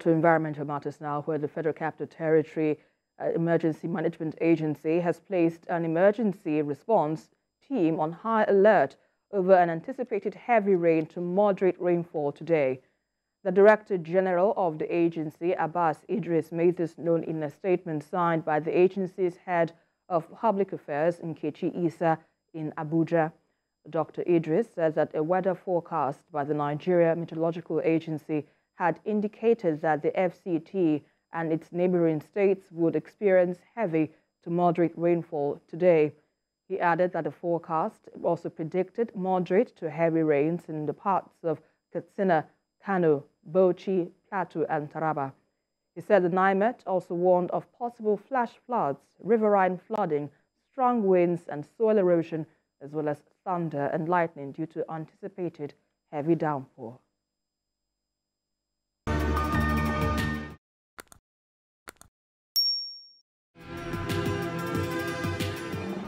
To environmental matters now, where the Federal Capital Territory uh, Emergency Management Agency has placed an emergency response team on high alert over an anticipated heavy rain to moderate rainfall today. The Director General of the agency, Abbas Idriss, made this known in a statement signed by the agency's head of public affairs, Nkechi Isa, in Abuja. Dr. Idriss says that a weather forecast by the Nigeria Meteorological Agency had indicated that the FCT and its neighboring states would experience heavy to moderate rainfall today. He added that the forecast also predicted moderate to heavy rains in the parts of Katsina, Kano, Bauchi, Plateau, and Taraba. He said the NIMET also warned of possible flash floods, riverine flooding, strong winds, and soil erosion, as well as thunder and lightning due to anticipated heavy downpour.